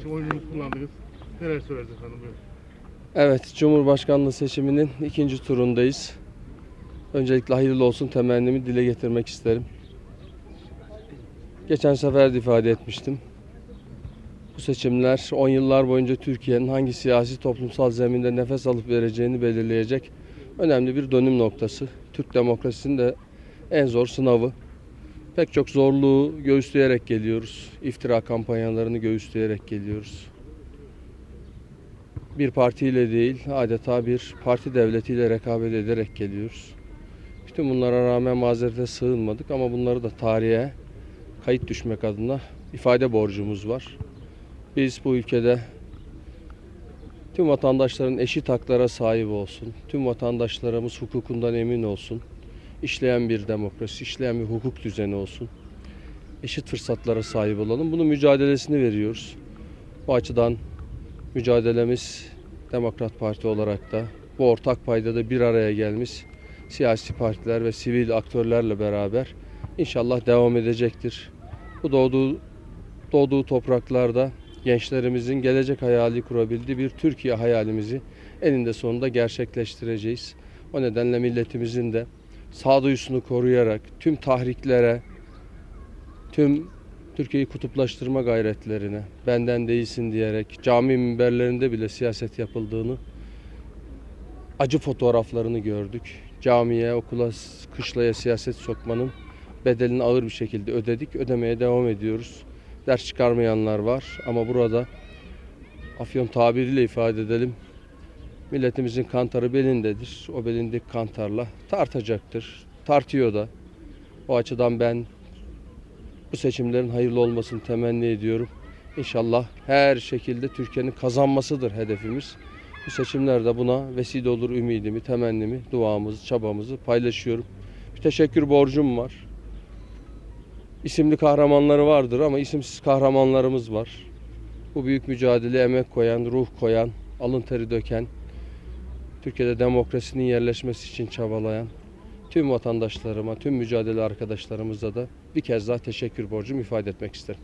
Başım oyunuzu kullandınız. Neler söylersiniz efendim? Buyurun. Evet, Cumhurbaşkanlığı seçiminin ikinci turundayız. Öncelikle hayırlı olsun temennimi dile getirmek isterim. Geçen sefer de ifade etmiştim. Bu seçimler 10 yıllar boyunca Türkiye'nin hangi siyasi toplumsal zeminde nefes alıp vereceğini belirleyecek önemli bir dönüm noktası. Türk demokrasisinin de en zor sınavı. Pek çok zorluğu göğüsleyerek geliyoruz. İftira kampanyalarını göğüsleyerek geliyoruz bir partiyle değil adeta bir parti devletiyle rekabet ederek geliyoruz. Bütün bunlara rağmen mazerete sığınmadık ama bunları da tarihe kayıt düşmek adına ifade borcumuz var. Biz bu ülkede tüm vatandaşların eşit haklara sahip olsun, tüm vatandaşlarımız hukukundan emin olsun, işleyen bir demokrasi, işleyen bir hukuk düzeni olsun, eşit fırsatlara sahip olalım. Bunun mücadelesini veriyoruz. Bu açıdan mücadelemiz Demokrat Parti olarak da bu ortak paydada bir araya gelmiş siyasi partiler ve sivil aktörlerle beraber inşallah devam edecektir. Bu doğduğu, doğduğu topraklarda gençlerimizin gelecek hayali kurabildiği bir Türkiye hayalimizi eninde sonunda gerçekleştireceğiz. O nedenle milletimizin de sağduyusunu koruyarak tüm tahriklere, tüm Türkiye'yi kutuplaştırma gayretlerine, benden değilsin diyerek cami minberlerinde bile siyaset yapıldığını, acı fotoğraflarını gördük. Camiye, okula, kışlaya siyaset sokmanın bedelini ağır bir şekilde ödedik, ödemeye devam ediyoruz. Ders çıkarmayanlar var ama burada Afyon tabiriyle ifade edelim. Milletimizin kantarı belindedir. O belindeki kantarla tartacaktır. Tartıyor da. O açıdan ben bu seçimlerin hayırlı olmasını temenni ediyorum. İnşallah her şekilde Türkiye'nin kazanmasıdır hedefimiz. Bu seçimlerde buna vesile olur ümidimi, temennimi, duamızı, çabamızı paylaşıyorum. Bir teşekkür borcum var. İsimli kahramanları vardır ama isimsiz kahramanlarımız var. Bu büyük mücadeleye emek koyan, ruh koyan, alın teri döken, Türkiye'de demokrasinin yerleşmesi için çabalayan tüm vatandaşlarıma, tüm mücadele arkadaşlarımıza da bir kez daha teşekkür borcumu ifade etmek isterim.